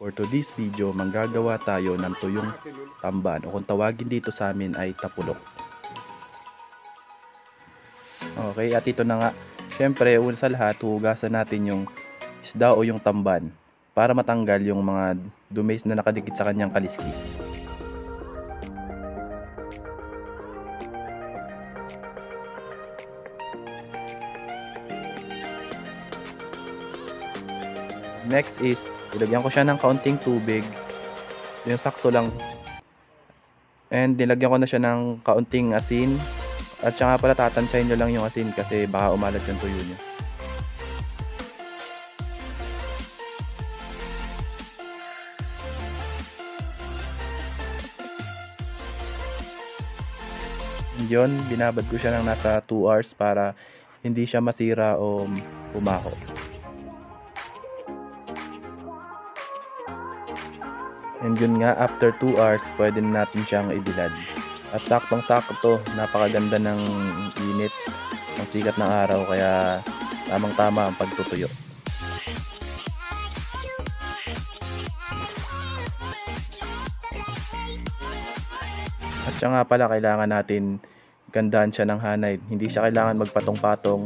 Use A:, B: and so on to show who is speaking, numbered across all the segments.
A: For today's video, manggagawa tayo ng tuyong tamban o kung tawagin dito sa amin ay tapulok. Okay, at ito na nga. Siyempre, una sa lahat, hugasan natin yung isda o yung tamban para matanggal yung mga dumis na nakadikit sa kanyang kaliskis. Next is, ilagyan ko siya ng kaunting tubig. Yung sakto lang. And nilagyan ko na siya ng kaunting asin. At saka pala tatansayin nyo lang yung asin kasi baka umalat yung tuyo nyo. Yun, binabad ko siya ng nasa 2 hours para hindi siya masira o pumaho. And yun nga, after 2 hours, pwede na natin siyang ibilad. At saktong sakto, napakaganda ng init, ng sikat ng araw, kaya tamang tama ang pagtutuyo. At siya nga pala, kailangan natin gandaan siya ng hanay. Hindi siya kailangan magpatong-patong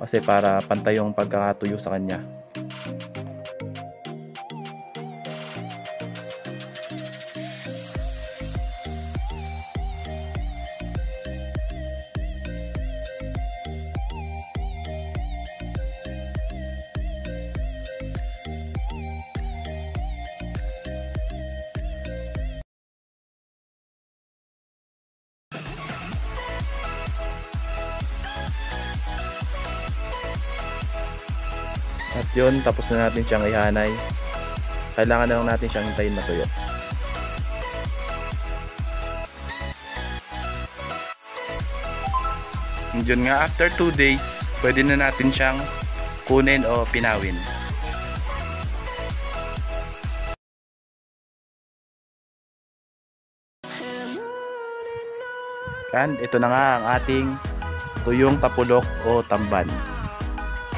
A: kasi para pantay yung pagkakatuyo sa kanya. At yun, tapos na natin siyang ihanay. Kailangan na lang natin siyang hintayin matuyo. And yun nga, after 2 days, pwede na natin siyang kunin o pinawin. And ito na nga ang ating tuyong tapulok o tamban.